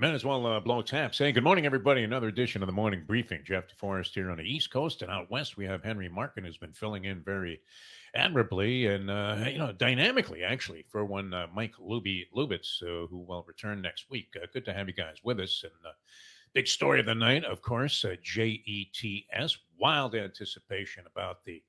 Might as well uh, blow tap. Saying good morning, everybody. Another edition of the morning briefing. Jeff DeForest here on the East Coast and out west. We have Henry Markin who's been filling in very admirably and uh, you know dynamically actually for one uh, Mike Luby Lubitz uh, who will return next week. Uh, good to have you guys with us. And uh, big story of the night, of course, JETS. Wild anticipation about the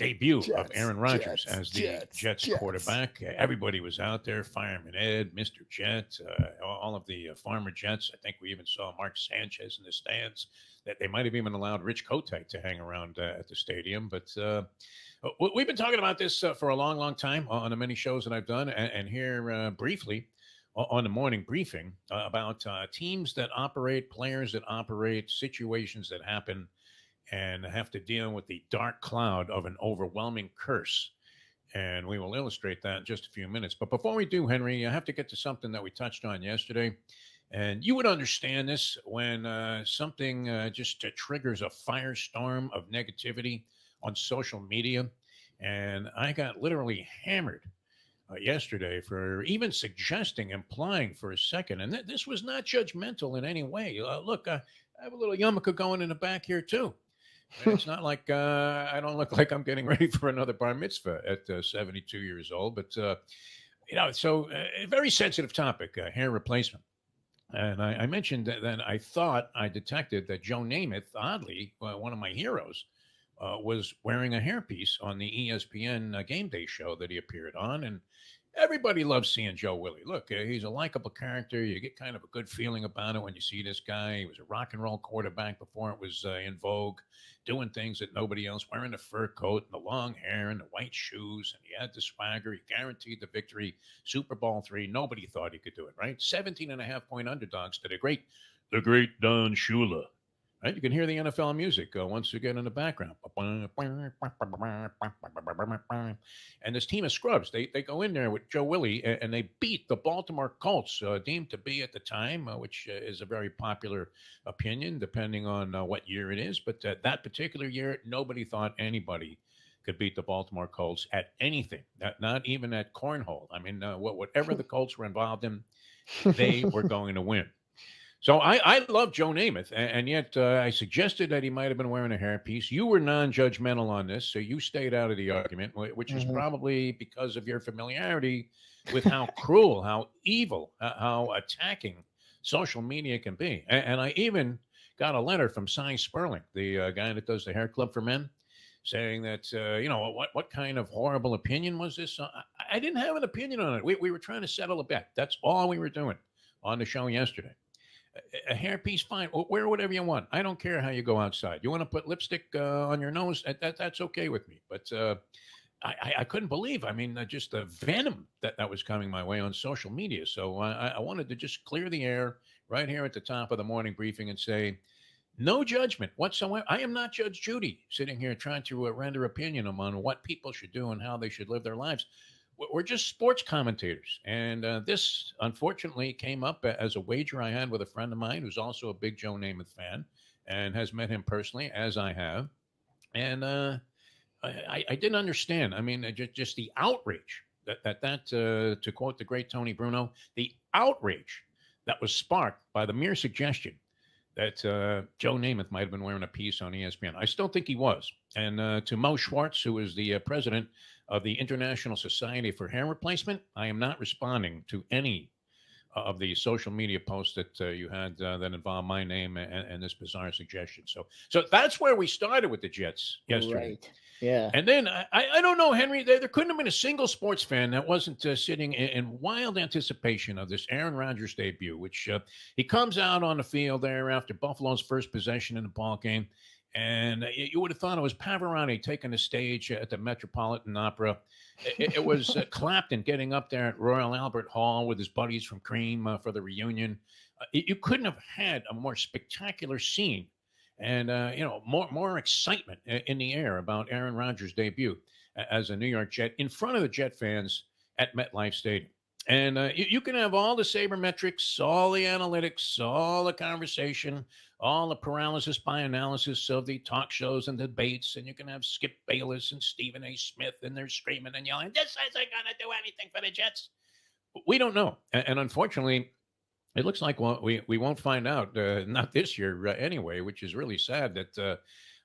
debut Jets, of Aaron Rodgers Jets, as the Jets, Jets, quarterback. Uh, Everybody was out there, Fireman Ed, Mr. Jet, uh, all of the uh, farmer Jets. I think we even saw Mark Sanchez in the stands. That they might have even allowed Rich Kotite to hang around uh, at the stadium. But uh, we've been talking about this uh, for a long, long time on the many shows that I've done, and, and here uh, briefly on the morning briefing uh, about uh, teams that operate, players that operate, situations that happen and have to deal with the dark cloud of an overwhelming curse. And we will illustrate that in just a few minutes. But before we do, Henry, I have to get to something that we touched on yesterday. And you would understand this when uh, something uh, just uh, triggers a firestorm of negativity on social media. And I got literally hammered uh, yesterday for even suggesting, implying for a second. And th- this was not judgmental in any way. Uh, look, uh, I have a little yarmulke going in the back here, too. It's not like uh, I don't look like I'm getting ready for another bar mitzvah at uh, 72 years old, but uh, you know, so uh, a very sensitive topic, uh, hair replacement. And I, I mentioned that, that I thought I detected that Joe Namath, oddly, uh, one of my heroes, was wearing a hairpiece on the ESPN game day show that he appeared on. And everybody loves seeing Joe Willie. Look, uh, he's a likable character. You get kind of a good feeling about it when you see this guy. He was a rock and roll quarterback before it was uh, in vogue, doing things that nobody else, wearing the fur coat and the long hair and the white shoes. And he had the swagger. He guaranteed the victory. Super Bowl three. Nobody thought he could do it, right? 17 and a half point underdogs to the great, the great Don Shula. Right, you can hear the NFL music uh, once again in the background. And this team of scrubs, they they go in there with Joe Willie and, and they beat the Baltimore Colts, uh, deemed to be at the time, uh, which uh, is a very popular opinion, depending on uh, what year it is. But uh, that particular year, nobody thought anybody could beat the Baltimore Colts at anything, not, not even at cornhole. I mean, uh, what, whatever the Colts were involved in, they were going to win. So I, I love Joe Namath, a- and, yet uh, I suggested that he might have been wearing a hairpiece. You were non-judgmental on this, so you stayed out of the argument, which is Mhm. probably because of your familiarity with how cruel, how evil, uh, how attacking social media can be. A- And, I even got a letter from Sy Sperling, the uh, guy that does the Hair Club for Men, saying that uh, you know what what kind of horrible opinion was this? I, I didn't have an opinion on it. We, we were trying to settle a bet. That's all we were doing on the show yesterday a- hairpiece, fine. Wear whatever you want. I don't care how you go outside. You want to put lipstick uh, on your nose? That, that that's okay with me. But uh, I, I couldn't believe. I mean, just the venom that that was coming my way on social media. So I, I wanted to just clear the air right here at the top of the morning briefing and say. No judgment whatsoever. I am not Judge Judy sitting here trying to uh, render opinion on what people should do and how they should live their lives we're- just sports commentators. And uh, this, unfortunately, came up as a wager I had with a friend of mine who's also a big Joe Namath fan and has met him personally, as I have. And uh, I, I- didn't understand. I mean, uh, just, just the outrage that, that, that uh, to quote the great Tony Bruno, the outrage that was sparked by the mere suggestion that uh, Joe Namath might have been wearing a piece on ESPN. I still think he was. And uh, to Mo Schwartz, who is the uh, president of the International Society for Hair Replacement, I am not responding to any of the social media posts that uh, you had uh, that involved my name and, and this bizarre suggestion. So, so that's where we started with the Jets yesterday. Right. Yeah. And then I, I I don't know, Henry. There, there couldn't have been a single sports fan that wasn't uh, sitting in, in wild anticipation of this Aaron Rodgers debut, which uh, he comes out on the field there after Buffalo's first possession in the ball game, and you, would have thought it was Pavarotti taking the stage at the Metropolitan Opera. It, it was uh, Clapton getting up there at Royal Albert Hall with his buddies from Cream uh, for the reunion. Uh, you you couldn't have had a more spectacular scene and uh, you know more more excitement in the air about Aaron Rodgers' debut as a New York Jet in front of the Jet fans at MetLife Stadium. And uh, you, you can have all the sabermetrics, all the analytics, all the conversation, all the paralysis by analysis of the talk shows and debates, and you can have Skip Bayless and Stephen A. Smith, and they're screaming and yelling, "This isn't going to do anything for the Jets." We don't know, A- and unfortunately, It looks like well, we we won't find out. Uh, not this year uh, anyway, which is really sad. That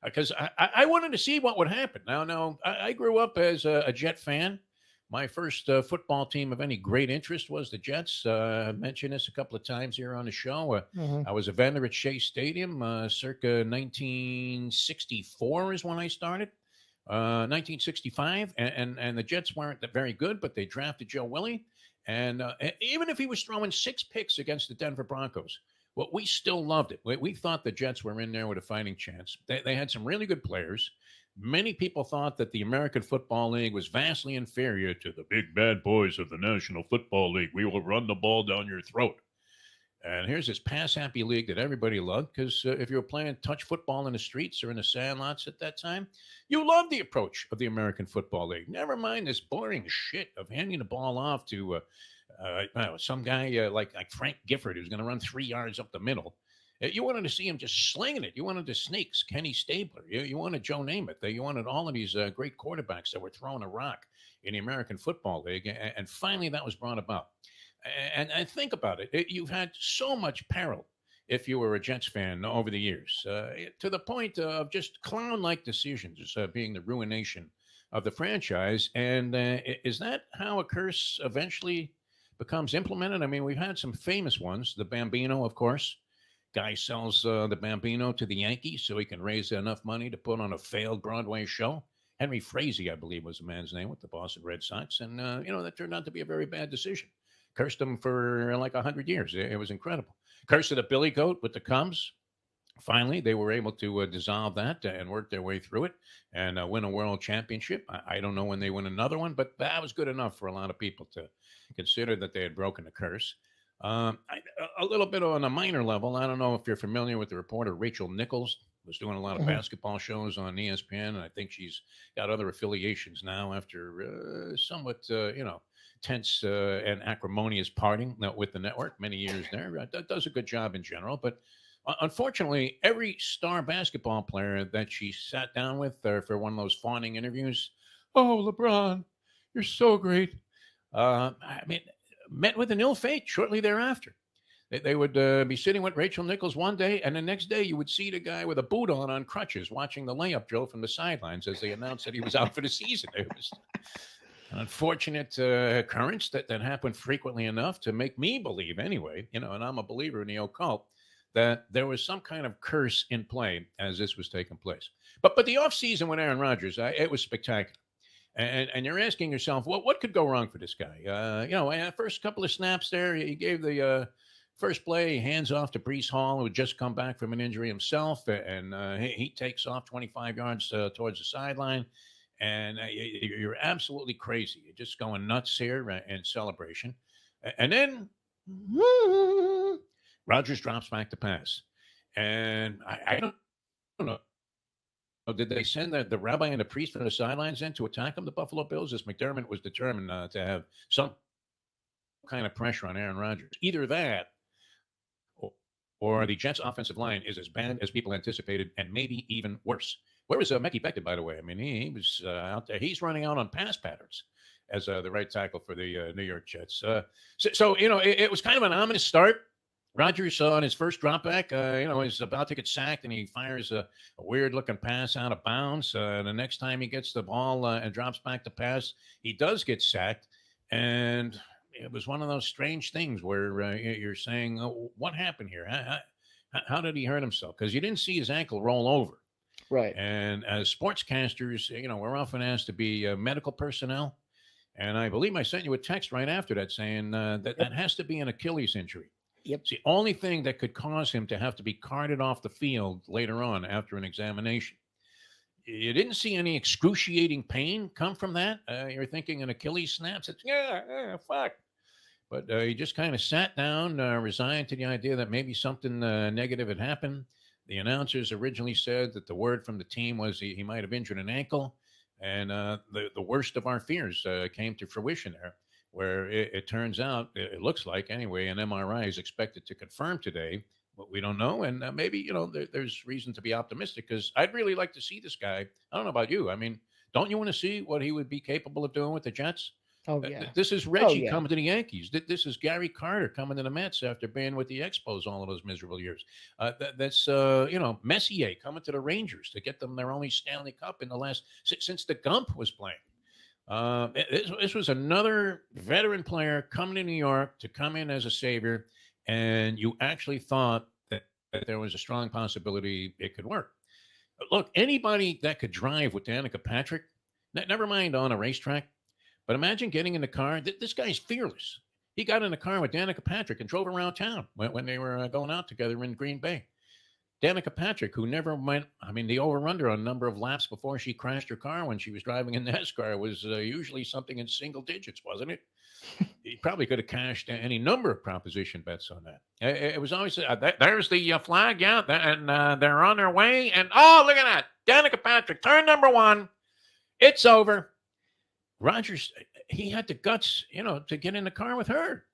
because uh, I, I wanted to see what would happen. Now, now I, I grew up as a, a Jet fan. My first uh, football team of any great interest was the Jets. Uh, I mentioned this a couple of times here on the show. Uh, mm-hmm. I was a vendor at Shea Stadium uh, circa 1964 is when I started. 1965, and, and, and the Jets weren't very good, but they drafted Joe Willie, and even if he was throwing six picks against the Denver Broncos, well, we still loved it. We, we, thought the Jets were in there with a fighting chance. They, they had some really good players. Many people thought that the American Football League was vastly inferior to the big bad boys of the National Football League. We will run the ball down your throat. And here's this pass happy league that everybody loved because uh, if you were playing touch football in the streets or in the sandlots at that time, you loved the approach of the American Football League. Never mind this boring shit of handing the ball off to uh, uh, some guy uh, like like Frank Gifford who's going to run three yards up the middle. Uh, you wanted to see him just slinging it. You wanted the snakes, Kenny Stabler. You, you wanted Joe Namath. You wanted all of these uh, great quarterbacks that were throwing a rock in the American Football League. And, finally, that was brought about. And, and think about it. it. You've had so much peril if you were a Jets fan over the years, uh, to the point of just clown like decisions uh, being the ruination of the franchise. And uh, is that how a curse eventually becomes implemented? I mean, we've had some famous ones. The Bambino, of course. Guy sells uh, the Bambino to the Yankees so he can raise enough money to put on a failed Broadway show. Henry Frazee, I believe, was the man's name with the Boston Red Sox. And, uh, you know, that turned out to be a very bad decision. Cursed him for like 100 years. It, it was incredible. Cursed of the Billy Goat with the Cubs. Finally, they were able to uh, dissolve that and work their way through it and uh, win a world championship. I, I, don't know when they win another one, but that was good enough for a lot of people to consider that they had broken the curse. Um, I, a little bit on a minor level. I don't know if you're familiar with the reporter Rachel Nichols. Was doing a lot of mm-hmm. basketball shows on ESPN, and I think she's got other affiliations now after uh, somewhat, uh, you know, tense uh, and acrimonious parting with the network. Many years there, uh, does a good job in general, but unfortunately, every star basketball player that she sat down with uh, for one of those fawning interviews, oh, LeBron, you're so great. Uh, I mean, met with an ill fate shortly thereafter. They, they would uh, be sitting with Rachel Nichols one day, and the next day you would see the guy with a boot on on crutches watching the layup drill from the sidelines as they announced that he was out for the season. It was an unfortunate uh, occurrence that, that happened frequently enough to make me believe, anyway, you know, and I'm a believer in the occult, that there was some kind of curse in play as this was taking place. But but the offseason with Aaron Rodgers, I, it was spectacular. And, and you're asking yourself, what what could go wrong for this guy? Uh, you know, uh, first couple of snaps there, he gave the uh, first play hands off to Breece Hall, who had just come back from an injury himself, and uh, he, he, takes off 25 yards uh, towards the sideline. And uh, you're absolutely crazy. You're just going nuts here in celebration. And then Rodgers drops back to pass. And I, I don't, I don't know Oh, did they send the, the rabbi and the priest from the sidelines in to attack him, the Buffalo Bills, as McDermott was determined uh, to have some kind of pressure on Aaron Rodgers? Either that or, or the Jets' offensive line is as bad as people anticipated and maybe even worse. Where was uh, Mekhi Becton, by the way? I mean, he, he was uh, out there. He's running out on pass patterns as uh, the right tackle for the uh, New York Jets. Uh, so, so, you know, it, it was kind of an ominous start Rodgers on his first drop back, uh, you know, he's about to get sacked and he fires a, a weird looking pass out of bounds. Uh, the next time he gets the ball uh, and drops back to pass, he does get sacked. And it was one of those strange things where uh, you're saying, oh, what happened here? How, how, how did he hurt himself? Because you didn't see his ankle roll over. Right. And as sportscasters, you know, we're often asked to be uh, medical personnel. And I believe I sent you a text right after that saying uh, that that has to be an Achilles injury. Yep. It's the only thing that could cause him to have to be carted off the field later on after an examination. You didn't see any excruciating pain come from that. Uh, you're thinking an Achilles snaps. It's yeah, yeah fuck. But uh, he just kind of sat down, uh, resigned to the idea that maybe something uh, negative had happened. The announcers originally said that the word from the team was he, he might have injured an ankle, and uh, the the worst of our fears uh, came to fruition there where it, it turns out, it, looks like anyway, an MRI is expected to confirm today what we don't know. And uh, maybe, you know, there, there's reason to be optimistic because I'd really like to see this guy. I don't know about you. I mean, don't you want to see what he would be capable of doing with the Jets? Oh yeah. This is Reggie oh, yeah. coming to the Yankees. This is Gary Carter coming to the Mets after being with the Expos all of those miserable years. Uh, that, that's uh, you know Messier coming to the Rangers to get them their only Stanley Cup in the last since the Gump was playing. Uh, this, this was another veteran player coming to New York to come in as a savior, and you actually thought that, that there was a strong possibility it could work. Look, anybody that could drive with Danica Patrick, never mind on a racetrack, but imagine getting in the car. This guy's fearless. He got in the car with Danica Patrick and drove around town when, when they were uh, going out together in Green Bay. Danica Patrick, who never went, I mean, the over under on number of laps before she crashed her car when she was driving in NASCAR was uh, usually something in single digits, wasn't it? he probably could have cashed any number of proposition bets on that. It, it was always, uh, there's the uh, flag, yeah, and uh, they're on their way. And oh, look at that. Danica Patrick, turn number one. It's over. Rodgers, he had the guts, you know, to get in the car with her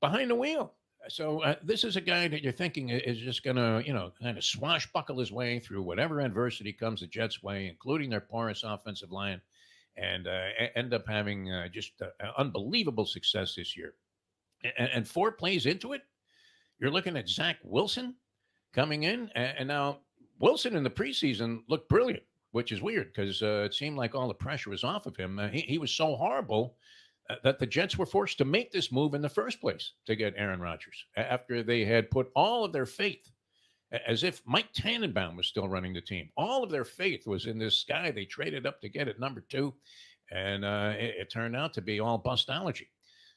behind the wheel. So uh, this is a guy that you're thinking is just going to, you know, kind of swashbuckle his way through whatever adversity comes the Jets' way, including their porous offensive line, and uh, end up having uh, just unbelievable success this year. And, and, four plays into it, you're looking at Zach Wilson coming in, and, now Wilson in the preseason looked brilliant which is weird because uh, it seemed like all the pressure was off of him. Uh, he, he was so horrible uh, that the Jets were forced to make this move in the first place to get Aaron Rodgers after they had put all of their faith, as if Mike Tannenbaum was still running the team. All of their faith was in this guy they traded up to get at number two, and uh, it, it, turned out to be all bustology.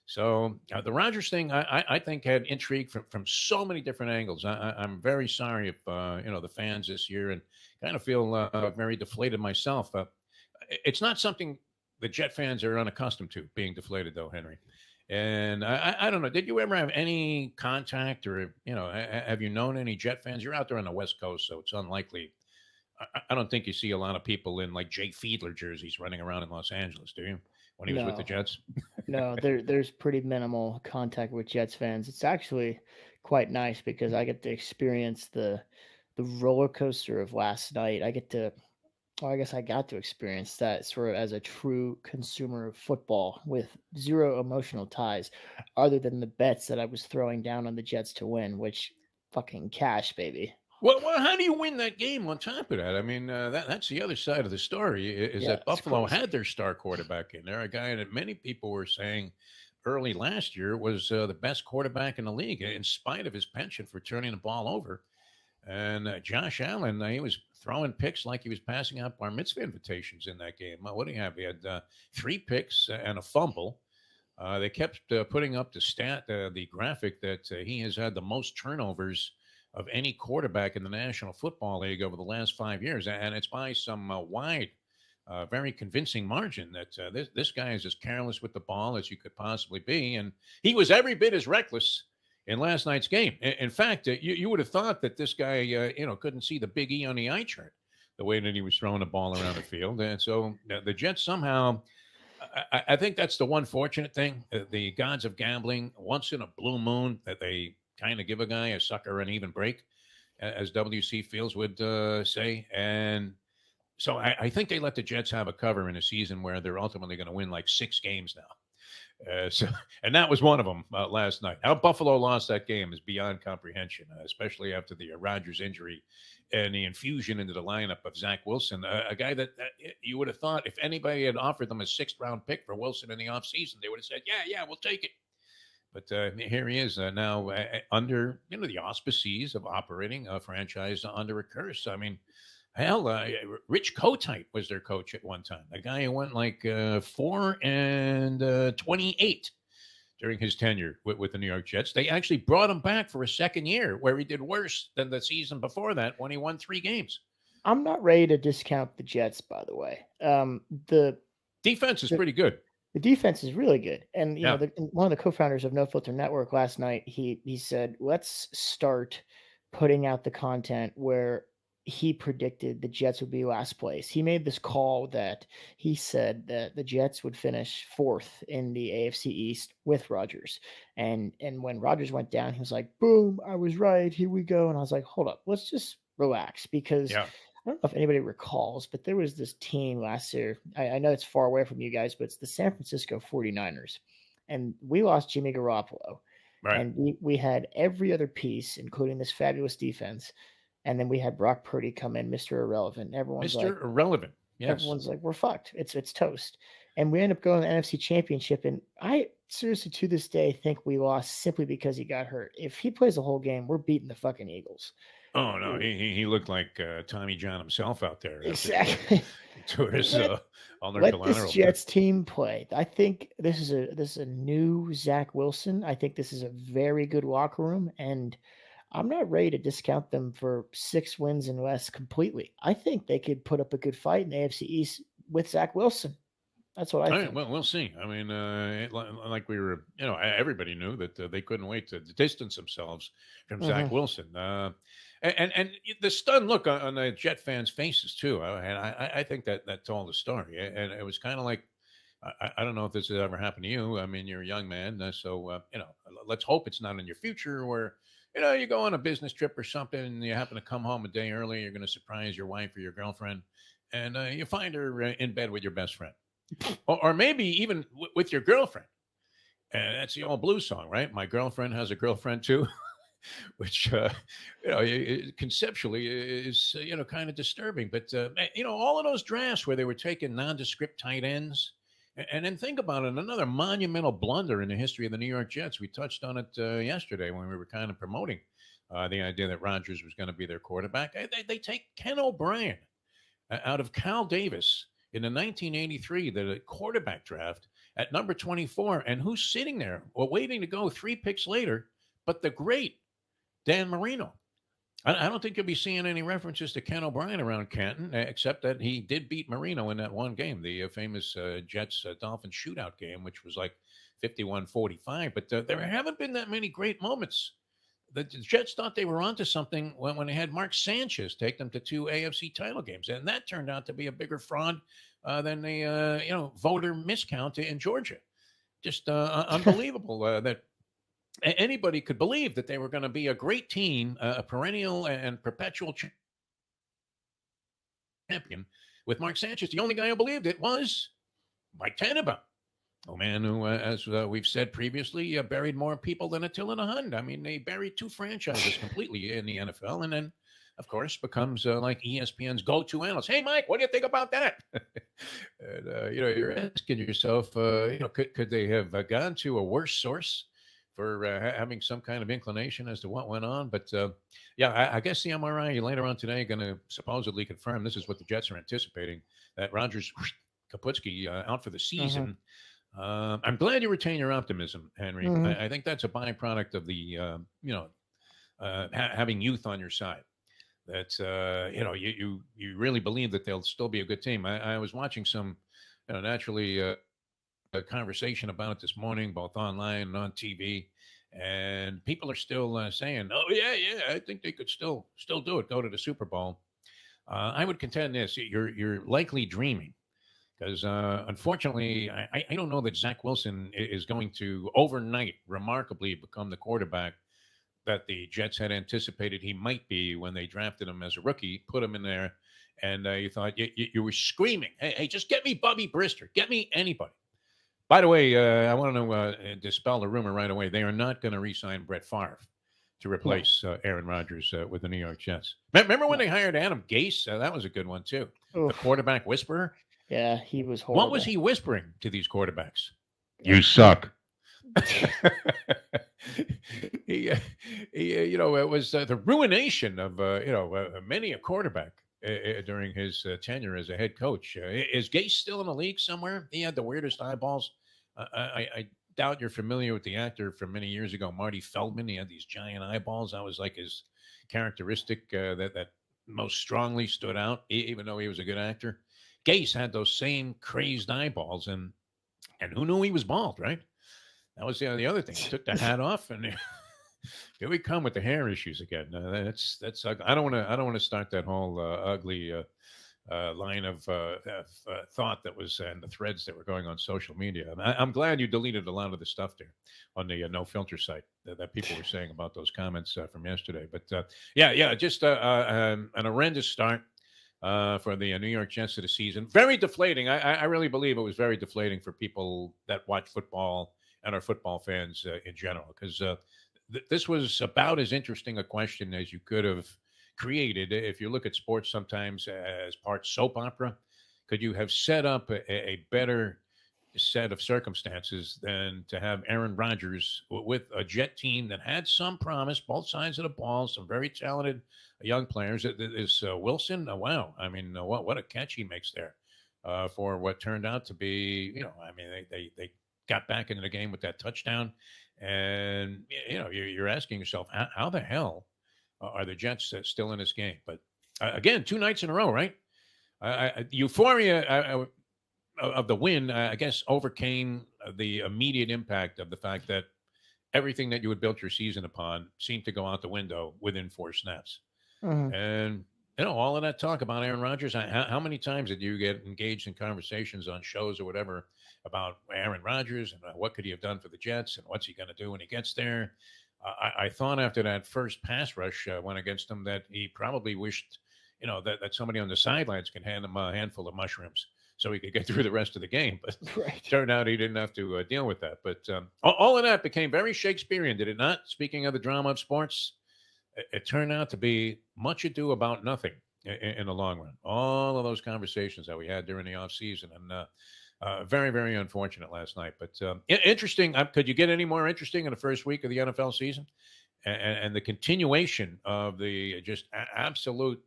So uh, the Rodgers thing, I, I, think, had intrigue from, from so many different angles. I, am very sorry if uh, you know the fans this year, and kind of feel uh, very deflated myself. Uh, it's not something the Jet fans are unaccustomed to being deflated, though, Henry. And I, I, don't know. Did you ever have any contact, or you know, have you known any Jet fans? You're out there on the West Coast, so it's unlikely. I, I don't think you see a lot of people in like Jay Fiedler jerseys running around in Los Angeles, do you? When he was with the Jets. no, there, there's pretty minimal contact with Jets fans. It's actually quite nice because I get to experience the the roller coaster of last night. I get to, well, I guess I got to experience that sort of as a true consumer of football with zero emotional ties, other than the bets that I was throwing down on the Jets to win, which fucking cash, baby. Well, well, how do you win that game on top of that? I mean, uh, that, that's the other side of the story is yeah, that Buffalo had their star quarterback in there, a guy that many people were saying early last year was uh, the best quarterback in the league, in spite of his penchant for turning the ball over. And uh, Josh Allen, uh, he was throwing picks like he was passing out bar mitzvah invitations in that game. what do you have? He had uh, three picks and a fumble. Uh, they kept uh, putting up the stat, uh, the graphic that he has had the most turnovers of any quarterback in the National Football League over the last five years, and it's by some wide, very convincing margin that this this guy is as careless with the ball as you could possibly be, and he was every bit as reckless in last night's game. In, fact, uh, you, you would have thought that this guy, uh, you know, couldn't see the big E on the eye chart the way that he was throwing the ball around the field. And so uh, the Jets somehow, I, I, think that's the one fortunate thing. Uh, the gods of gambling, once in a blue moon, that they kind of give a guy a sucker an even break, as W.C. Fields would uh, say. And so I, I, think they let the Jets have a cover in a season where they're ultimately going to win like six games now. Uh, so, and that was one of them uh, last night. How Buffalo lost that game is beyond comprehension, uh, especially after the uh, Rodgers injury and the infusion into the lineup of Zach Wilson, a guy that, you would have thought if anybody had offered them a sixth round pick for Wilson in the offseason, they would have said, yeah, yeah, we'll take it. But uh, here he is now under you know the auspices of operating a franchise under a curse. I mean, Hell, uh, Rich Kotite was their coach at one time. A guy who went like uh, four and uh, 28 during his tenure with, with, the New York Jets. They actually brought him back for a second year where he did worse than the season before that when he won three games. I'm not ready to discount the Jets, by the way. Um, the defense is the, pretty good. The defense is really good, and you yeah. know, the, one of the co-founders of No Filter Network last night, he he said, "Let's start putting out the content where he predicted the Jets would be last place. He made this call that he said that the Jets would finish fourth in the AFC East with Rodgers. And and when Rodgers went down, he was like, "Boom, I was right. Here we go." And I was like, "Hold up. Let's just relax because yeah. I don't know if anybody recalls, but there was this team last year. I, I, know it's far away from you guys, but it's the San Francisco 49ers. And we lost Jimmy Garoppolo. Right. And we, we had every other piece, including this fabulous defense. And then we had Brock Purdy come in, Mr. Irrelevant. Everyone's Mr. Like, Irrelevant. Yes. Everyone's like, we're fucked. It's it's toast. And we end up going to the NFC championship. And I seriously to this day think we lost simply because he got hurt. If he plays the whole game, we're beating the fucking Eagles. Oh no, he he looked like uh, Tommy John himself out there. Exactly. To his uh, let this Jets team play. I think this is a this is a new Zach Wilson. I think this is a very good locker room, and I'm not ready to discount them for six wins and less completely. I think they could put up a good fight in the AFC East with Zach Wilson. That's what I think. Right, well, we'll see. I mean, uh, like we were, you know, everybody knew that uh, they couldn't wait to distance themselves from mm-hmm. Zach Wilson. Uh, and and the stunned look on, the Jet fans' faces too, uh, and I, I think that that told the story. And it was kind of like, I, I, don't know if this has ever happened to you. I mean, you're a young man, uh, so uh, you know, let's hope it's not in your future where you know you go on a business trip or something, and you happen to come home a day early. You're going to surprise your wife or your girlfriend, and uh, you find her uh, in bed with your best friend, or, or maybe even w- with your girlfriend. And that's the old blues song, right? My girlfriend has a girlfriend too. which uh, you know conceptually is uh, you know kind of disturbing. But uh, you know all of those drafts where they were taking nondescript tight ends, and, then think about it, another monumental blunder in the history of the New York Jets. We touched on it uh, yesterday when we were kind of promoting uh, the idea that Rodgers was going to be their quarterback. They, they take Ken O'Brien uh, out of Cal Davis in the 1983 the quarterback draft at number 24 and who's sitting there or waiting to go three picks later but the great Dan Marino. I, I don't think you'll be seeing any references to Ken O'Brien around Canton, except that he did beat Marino in that one game, the uh, famous uh, Jets uh, Dolphins shootout game, which was like 51 45. But uh, there haven't been that many great moments. The Jets thought they were onto something when, when they had Mark Sanchez take them to two AFC title games, and that turned out to be a bigger fraud uh, than the uh, you know voter miscount in Georgia. Just unbelievable that anybody could believe that they were going to be a great team, a perennial and perpetual champion with Mark Sanchez. The only guy who believed it was Mike Tannenbaum. A man who, uh, as uh, we've said previously, uh, buried more people than Attila the Hun. I mean, they buried two franchises completely in the NFL, and then, of course, becomes uh, like ESPN's go-to analyst. Hey, Mike, what do you think about that? and, uh, you know, you're asking yourself, uh, you know, could could they have gone to a worse source? For uh, having some kind of inclination as to what went on. But uh, yeah, I, I, guess the MRI later on today going to supposedly confirm this is what the Jets are anticipating that Rodgers Kaputski uh, out for the mm-hmm. season. Mm-hmm. I'm glad you retain your optimism, Henry. Mm-hmm. I, I, think that's a byproduct of the um, you know uh, ha- having youth on your side. That uh, you know you, you you really believe that they'll still be a good team. I, I was watching some, you know, naturally a conversation about it this morning, both online and on TV, and people are still uh, saying, "Oh yeah, yeah, I think they could still still do it. Go to the Super Bowl." Uh, I would contend this: you're you're likely dreaming, because uh, unfortunately, I, I don't know that Zach Wilson is going to overnight remarkably become the quarterback that the Jets had anticipated he might be when they drafted him as a rookie, put him in there, and uh, you thought you, you, you were screaming, "Hey, hey, just get me Bubby Brister, get me anybody." By the way, uh, I want to uh, dispel the rumor right away. They are not going to re-sign Brett Favre to replace uh, Aaron Rodgers uh, with the New York Jets. Remember when they hired Adam Gase? Uh, that was a good one too. Oof. The quarterback whisperer. Yeah, he was horrible. What was he whispering to these quarterbacks? You suck. he, uh, he you know, it was the ruination of you know many a quarterback during his uh, tenure as a head coach. Uh, is Gase still in the league somewhere? He had the weirdest eyeballs. I, I, doubt you're familiar with the actor from many years ago, Marty Feldman. He had these giant eyeballs. That was like his characteristic uh, that that most strongly stood out, even though he was a good actor. Gase had those same crazed eyeballs, and and who knew he was bald, right? That was the, the other thing. He took the hat off and. Here we come with the hair issues again. Uh, that's that's. I don't want to. I don't want to start that whole uh, ugly uh, uh line of uh, uh, thought that was and the threads that were going on social media. I, am glad you deleted a lot of the stuff there on the no filter site that, that, people were saying about those comments from yesterday. But yeah, yeah, just um, an horrendous start. uh, for the uh, New York Jets of the season. Very deflating. I, I really believe it was very deflating for people that watch football and are football fans uh, in general, because uh, th- this was about as interesting a question as you could have created. If you look at sports sometimes as part soap opera, could you have set up a, a better set of circumstances than to have Aaron Rodgers with a Jet team that had some promise, both sides of the ball, some very talented young players. Is uh, Wilson? Oh, wow! I mean, uh, what what a catch he makes there uh, for what turned out to be, you know, I mean, they they they got back into the game with that touchdown, and you know, you're, asking yourself, how, the hell are the Jets still in this game? But uh, again, two nights in a row, right? Euphoria of the win, I guess, overcame the immediate impact of the fact that everything that you had built your season upon seemed to go out the window within four snaps. Mm-hmm. And you know, all of that talk about Aaron Rodgers. How, how, many times did you get engaged in conversations on shows or whatever about Aaron Rodgers and uh, what could he have done for the Jets and what's he going to do when he gets there? I, I, thought after that first pass rush uh, went against him that he probably wished, you know, that, that somebody on the sidelines could hand him a handful of mushrooms so he could get through the rest of the game. But right. turned out he didn't have to uh, deal with that. But um, all, all, of that became very Shakespearean, did it not? Speaking of the drama of sports, it, it turned out to be much ado about nothing in, in, the long run. All of those conversations that we had during the off season, and uh, uh, very, very unfortunate last night. But um, interesting. Uh, could you get any more interesting in the first week of the NFL season? And, and the continuation of the just absolute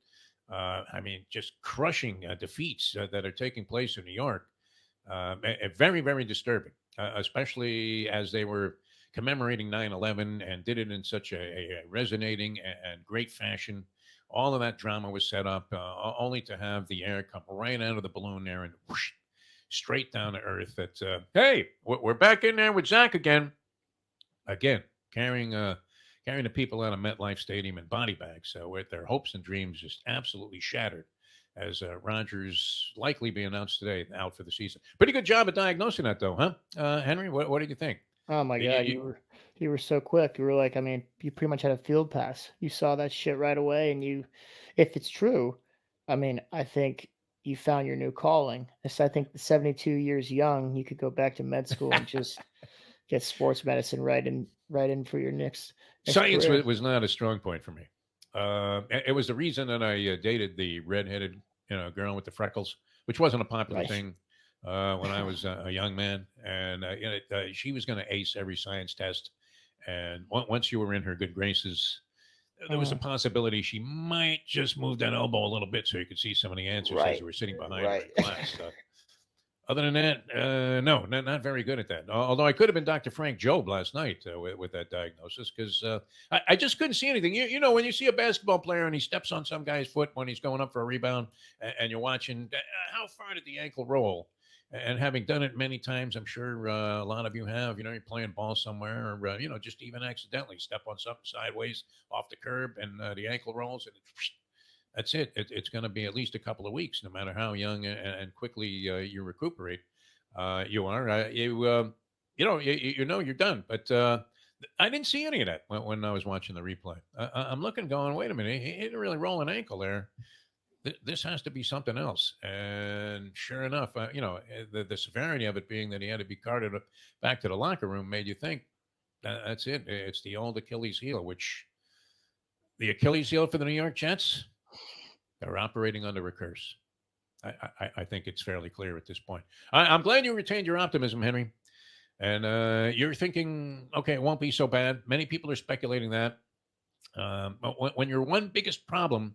uh, I mean, just crushing uh, defeats uh, that are taking place in New York. Um, very, very disturbing, uh, especially as they were commemorating 9 11 and did it in such a, a resonating and, great fashion. All of that drama was set up only to have the air come right out of the balloon there and whoosh, straight down to earth. That, uh, hey, we're back in there with Zach again. Again, carrying uh carrying the people out of MetLife Stadium in body bags, so with their hopes and dreams just absolutely shattered. As uh, Rodgers likely be announced today out for the season. Pretty good job at diagnosing that, though, huh, uh, Henry? What, what did you think? Oh my god, you, you, were you were so quick. You were like, I mean, you pretty much had a field pass. You saw that shit right away, and you, if it's true, I mean, I think you found your new calling. I think the 72 years young, you could go back to med school and just get sports medicine right in right in for your next. next Science was, was, not a strong point for me. Uh, it was the reason that I uh, dated the redheaded you know girl with the freckles, which wasn't a popular right. thing uh, when I was a young man, and uh, you know, uh, she was going to ace every science test. And once you were in her good graces, there was a mm. possibility she might just move that elbow a little bit so you could see some of the answers right. as you were sitting behind right. her class. Other than that, uh, no, not, not very good at that. Although I could have been Dr. Frank Jobe last night uh, with, with, that diagnosis because uh, I, I, just couldn't see anything. You, you know, when you see a basketball player and he steps on some guy's foot when he's going up for a rebound and, and you're watching, uh, how far did the ankle roll? And having done it many times, I'm sure uh, a lot of you have. You know, you're playing ball somewhere, or uh, you know, just even accidentally step on something sideways off the curb, and the ankle rolls, and that's it. it it's going to be at least a couple of weeks, no matter how young and, and quickly uh, you recuperate. Uh, you are uh, you um, you know you, you, know you're done. But uh, I didn't see any of that when, when I was watching the replay. I, am looking, going, wait a minute, he, he, didn't really roll an ankle there. This has to be something else. And sure enough, uh, you know eh, the, the severity of it being that he had to be carted back to the locker room made you think that, that's it. It's the old Achilles heel, which the Achilles heel for the New York Jets they're operating under a curse. I, I, I think it's fairly clear at this point. I, am glad you retained your optimism, Henry. And uh, you're thinking, okay, it won't be so bad. Many people are speculating that. Um, when, when, your one biggest problem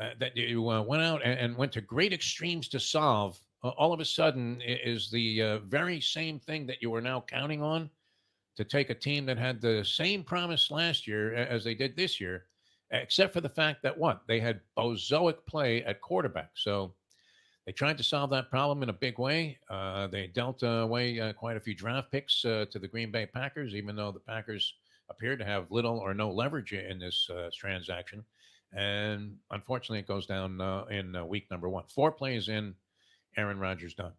uh, that you uh, went out and, and, went to great extremes to solve, all of a sudden is the uh, very same thing that you were now counting on to take a team that had the same promise last year as they did this year except for the fact that what they had bozoic play at quarterback. So they tried to solve that problem in a big way. Uh, they dealt away uh, quite a few draft picks uh, to the Green Bay Packers, even though the Packers appeared to have little or no leverage in this uh, transaction. And unfortunately, it goes down uh, in uh, week number one. Four plays in, Aaron Rodgers done.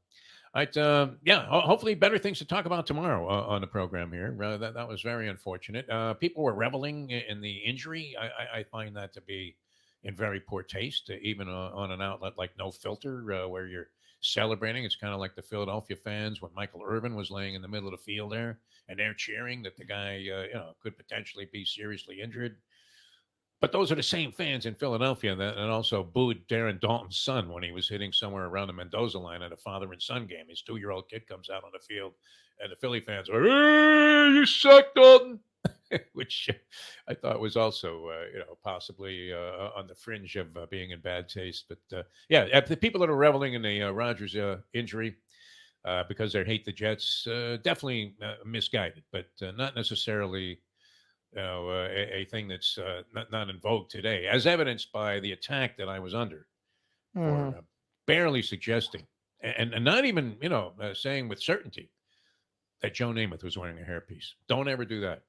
All right. Uh, yeah. Hopefully, better things to talk about tomorrow uh, on the program here. That that was very unfortunate. Uh, people were reveling in the injury. I, I, I, find that to be in very poor taste, uh, even on an outlet like No Filter, uh, where you're celebrating. It's kind of like the Philadelphia fans when Michael Irvin was laying in the middle of the field there, and they're cheering that the guy, you know, could potentially be seriously injured. But those are the same fans in Philadelphia that and also booed Darren Daulton's son when he was hitting somewhere around the Mendoza line at a father and son game. His two year old kid comes out on the field, and the Philly fans are, hey, you suck, Daulton," which I thought was also, uh, you know, possibly uh, on the fringe of uh, being in bad taste. But uh, yeah, the people that are reveling in the uh, Rodgers uh, injury because they hate the Jets, definitely misguided, but not necessarily. You know, a, a, thing that's not, not in vogue today, as evidenced by the attack that I was under, mm. for barely suggesting, and, and not even, you know, saying with certainty that Joe Namath was wearing a hairpiece. Don't ever do that.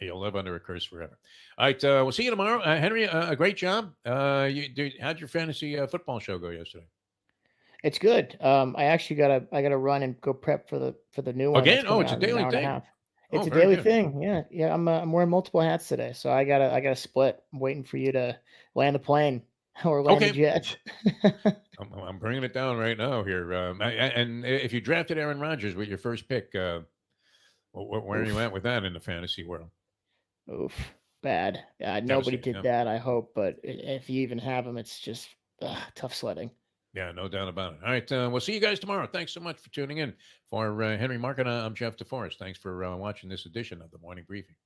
You'll live under a curse forever. All right, uh, we'll see you tomorrow, uh, Henry. Uh, a great job. Uh, you, dude, how'd your fantasy uh, football show go yesterday? It's good. Um, I actually gotta I gotta run and go prep for the for the new one. Again? Oh, it's a daily thing. It's oh, a daily good. thing. Yeah, yeah. I'm uh, I'm wearing multiple hats today, so I gotta I gotta split. I'm waiting for you to land the plane or land okay. the jet. I'm, I'm, bringing it down right now here. Um, I, and if you drafted Aaron Rodgers with your first pick, uh, where, where are you at with that in the fantasy world? Oof, bad. Yeah, nobody did yeah. that. I hope, but if you even have them, it's just ugh, tough sledding. Yeah, no doubt about it. All right. Uh, we'll see you guys tomorrow. Thanks so much for tuning in. For uh, Henry Mark and uh, I'm Jeff DeForest. Thanks for uh, watching this edition of the Morning Briefing.